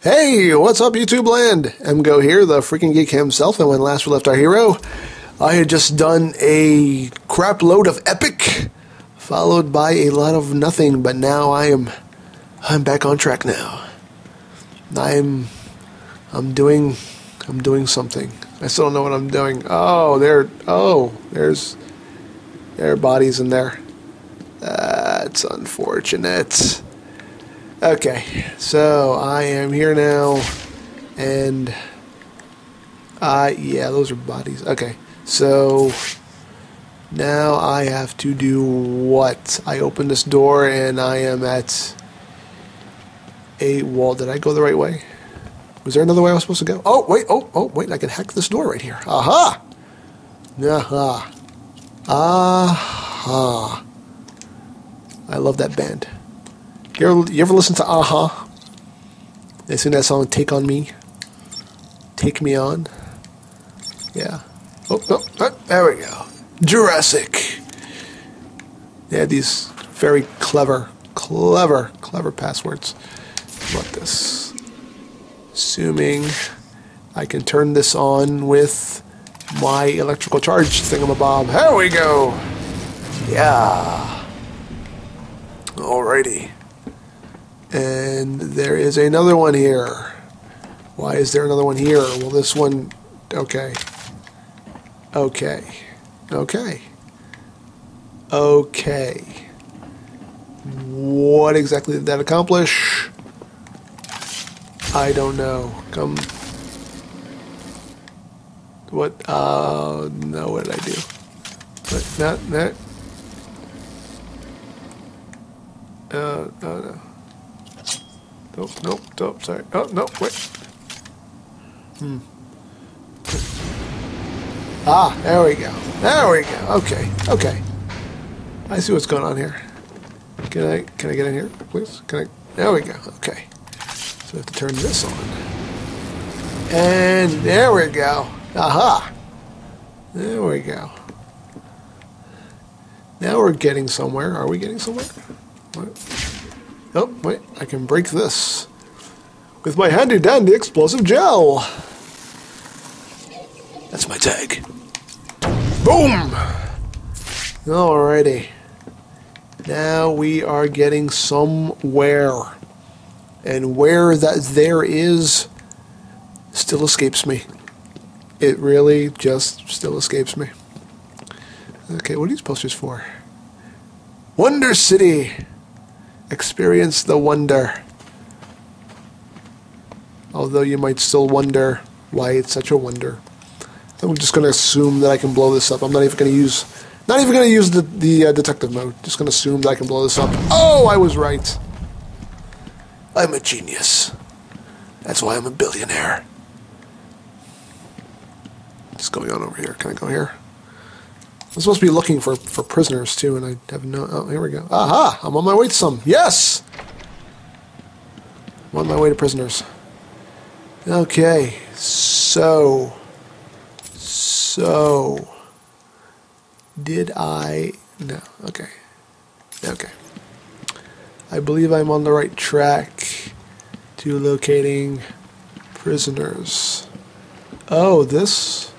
Hey, what's up, YouTube land? EmGo here, the freaking geek himself, and when last we left our hero, I had just done a crap load of epic, followed by a lot of nothing, but now I am, I'm back on track now. I'm, I'm doing, I'm doing something. I still don't know what I'm doing. Oh, there, oh, there's, there are bodies in there. That's unfortunate. Okay, so I am here now, and I yeah, those are bodies. Okay, so now I have to do what? I open this door and I am at a wall. Did I go the right way? Was there another way I was supposed to go? Oh wait, oh oh wait, I can hack this door right here. Aha! Aha! a-ha! I love that band. You ever, you ever listen to a-ha? They sing that song "Take on Me." Take me on. Yeah. Oh, oh, oh, there we go. Jurassic. They had these very clever, clever, clever passwords. What this? Assuming I can turn this on with my electrical charge thingamabob. There we go. Yeah. Alrighty. And there is another one here. Why is there another one here? Well, this one. Okay. Okay. Okay. Okay. What exactly did that accomplish? I don't know. Come. What? Uh, no, what did I do? But not that. Uh, no, no. Nope, nope, nope, sorry. Oh, no, wait. Hmm. Ah, there we go. There we go. Okay, okay. I see what's going on here. Can I, can I get in here, please? Can I? There we go. Okay. So I have to turn this on. And there we go. Aha. There we go. Now we're getting somewhere. Are we getting somewhere? What? Oh, wait, I can break this with my handy dandy explosive gel. That's my tag. Boom! Alrighty. Now we are getting somewhere. And where that there is still escapes me. It really just still escapes me. Okay, what are these posters for? Wonder City! Experience the wonder. Although you might still wonder why it's such a wonder. I'm just going to assume that I can blow this up. I'm not even going to use, not even going to use the, the uh, detective mode. Just going to assume that I can blow this up. Oh, I was right. I'm a genius. That's why I'm a billionaire. What's going on over here? Can I go here? I'm supposed to be looking for, for prisoners too, and I have no. Oh, here we go. Aha! I'm on my way to some. Yes! I'm on my way to prisoners. Okay, so. So. Did I. No, okay. Okay. I believe I'm on the right track to locating prisoners. Oh, this.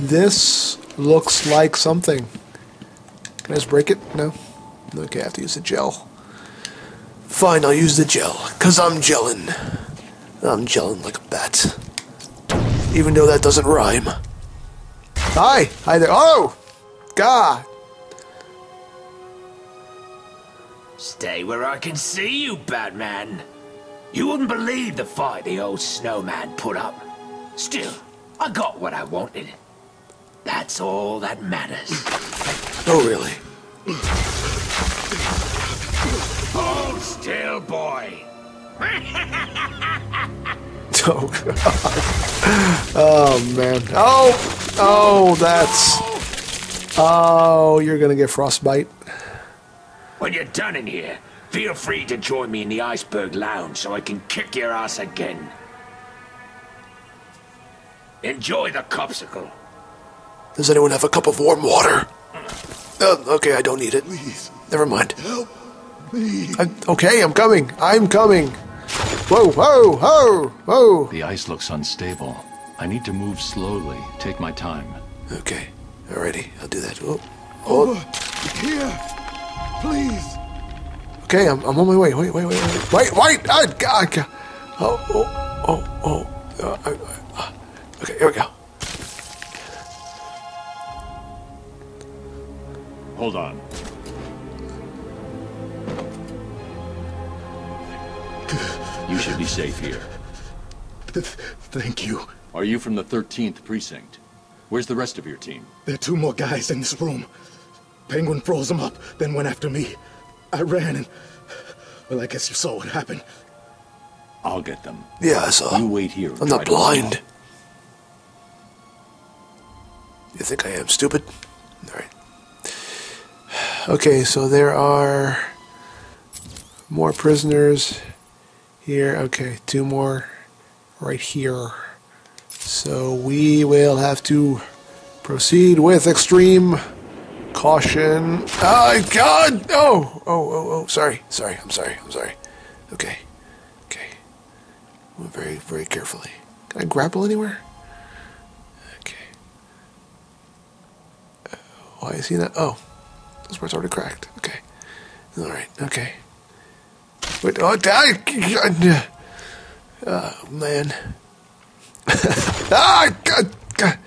This looks like something. Can I just break it? No? Okay, I have to use the gel. Fine, I'll use the gel, because I'm gelling. I'm gelling like a bat. Even though that doesn't rhyme. Hi! Hi there. Oh! God! Stay where I can see you, Batman. You wouldn't believe the fight the old snowman put up. Still, I got what I wanted. That's all that matters. Oh, really? Hold still, boy. Oh, God. Oh, man. Oh! Oh, that's... Oh, you're gonna get frostbite. When you're done in here, feel free to join me in the Iceberg Lounge so I can kick your ass again. Enjoy the copsicle. Does anyone have a cup of warm water? Uh, okay, I don't need it. Please, Never mind. help me. I'm, okay, I'm coming. I'm coming. Whoa, whoa, whoa, whoa. The ice looks unstable. I need to move slowly. Take my time. Okay, alrighty, I'll do that. Oh, Over here, please. okay, I'm, I'm on my way. Wait, wait, wait, wait, wait, wait! God, God. Oh, oh, oh, oh. Uh, I, I, uh, okay, here we go. Hold on. You should be safe here. Th- Thank you. Are you from the 13th precinct? Where's the rest of your team? There are two more guys in this room. Penguin froze them up, then went after me. I ran and. Well, I guess you saw what happened. I'll get them. Yeah, I saw. You wait here. I'm not blind. You think I am stupid? Alright. Okay, so there are more prisoners here. Okay, two more right here. So we will have to proceed with extreme caution. Oh, God! Oh, oh, oh, oh, sorry, sorry, I'm sorry, I'm sorry. Okay, okay. Very, very carefully. Can I grapple anywhere? Okay. Uh, why is he not? Oh, this part's already cracked. Okay. All right. Okay. Wait. Oh, die! Oh man. ah! God, God.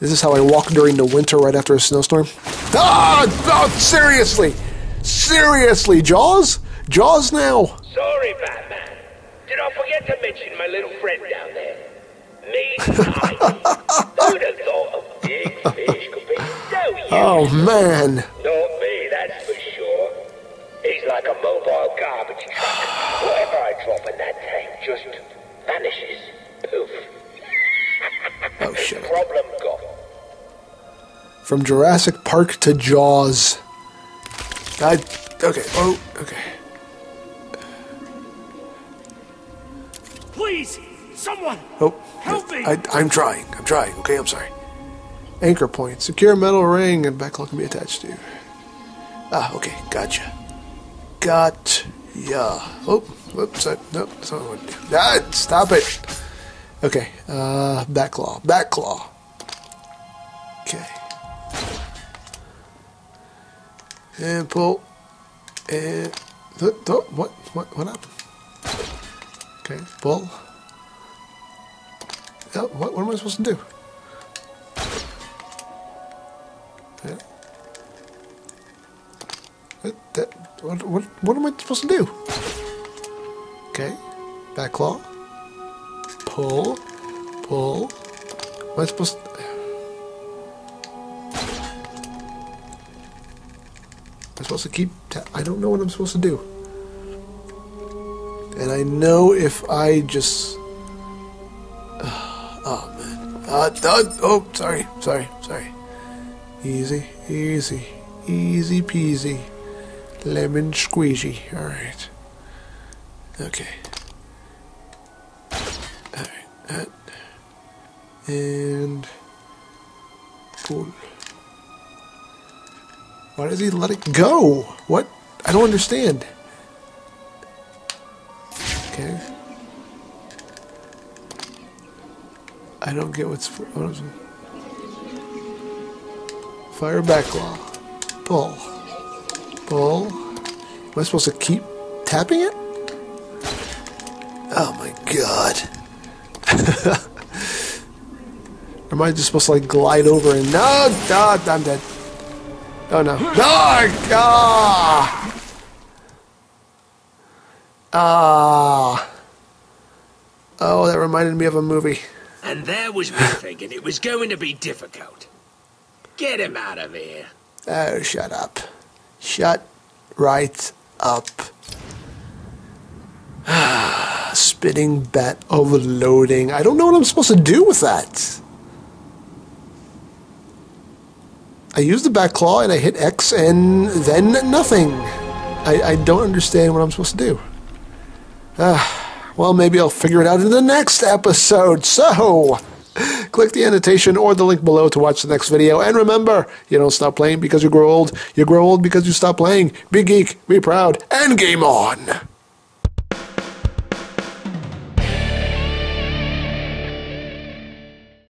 This is how I walk during the winter right after a snowstorm? Ah! Oh, seriously! Seriously, Jaws? Jaws now? Sorry, Batman. Did I forget to mention my little friend down there? Me, Who'd have thought a big fish Oh man. Not me, that's for sure. He's like a mobile garbage truck. Whatever I drop in that tank just vanishes. Poof. Oh shit. Problem gone. From Jurassic Park to Jaws. I okay. Oh, okay. Please, someone, Oh, help me! I, I'm trying. I'm trying. Okay, I'm sorry. Anchor point. Secure metal ring and Batclaw can be attached to. Ah, okay. Gotcha. Got ya. Oh, whoops. I, nope. That's what I. Ah, stop it. Okay. Uh, Batclaw. Batclaw. Okay. And pull. And. What? What? What happened? Okay. Pull. Oh, what, what am I supposed to do? Yeah. That, that, what, what, what am I supposed to do? Okay. Batclaw. Pull. Pull. Am I supposed to... Am I supposed to keep... I don't know what I'm supposed to do. And I know if I just... Oh man. Uh, uh, oh, sorry, sorry, sorry. Easy, easy, easy peasy. Lemon squeezy. Alright. Okay. Alright. And. Pull. Why does he let it go? What? I don't understand. Okay. I don't get what's what? Fire Batclaw. Pull. Pull. Am I supposed to keep tapping it? Oh my god. Am I just supposed to like glide over and no, no, I'm dead. Oh no. No! Ah! Ah! Oh, that reminded me of a movie. And there was me thinking it was going to be difficult. Get him out of here. Oh, shut up. Shut right up. Spinning bat overloading. I don't know what I'm supposed to do with that. I use the Batclaw and I hit X and then nothing. I, I don't understand what I'm supposed to do. Ah, well, maybe I'll figure it out in the next episode. So, Click the annotation or the link below to watch the next video. And remember, you don't stop playing because you grow old. You grow old because you stop playing. Be geek, be proud, and game on!